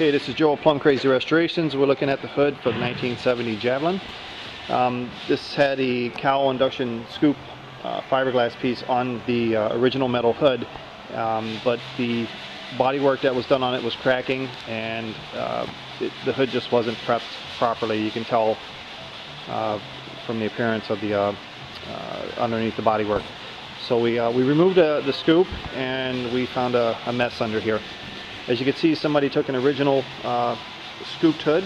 Hey, this is Joel Plum Crazy Restorations. We're looking at the hood for the 1970 Javelin. Um, this had a cowl induction scoop uh, fiberglass piece on the uh, original metal hood, um, but the bodywork that was done on it was cracking and uh, it, the hood just wasn't prepped properly. You can tell uh, from the appearance of the uh, uh, underneath the bodywork. So we, we removed the scoop and we found a, a mess under here. As you can see, somebody took an original uh, scooped hood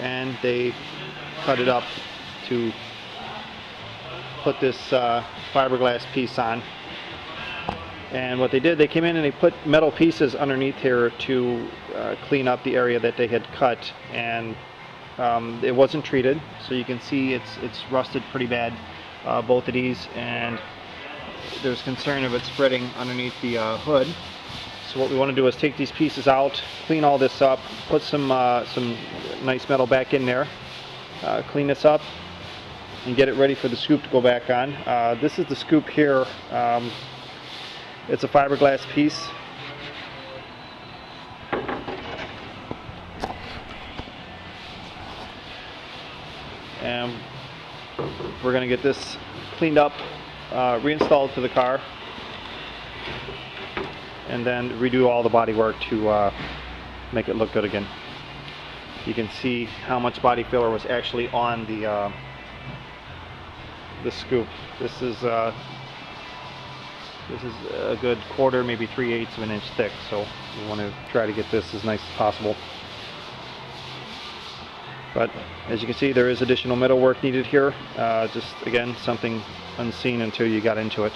and they cut it up to put this uh, fiberglass piece on. And what they did, they came in and they put metal pieces underneath here to uh, clean up the area that they had cut. And um, it wasn't treated, so you can see it's it's rusted pretty bad, uh, both of these. And there's concern of it spreading underneath the uh, hood. So what we want to do is take these pieces out, clean all this up, put some uh, some nice metal back in there, uh, clean this up, and get it ready for the scoop to go back on. Uh, this is the scoop here. Um, it's a fiberglass piece. And we're going to get this cleaned up, uh, reinstalled to the car and then redo all the body work to uh, make it look good again. You can see how much body filler was actually on the uh, the scoop. This is uh, this is a good quarter, maybe three eighths of an inch thick. So we want to try to get this as nice as possible. But as you can see, there is additional metal work needed here. Uh, just again, something unseen until you got into it.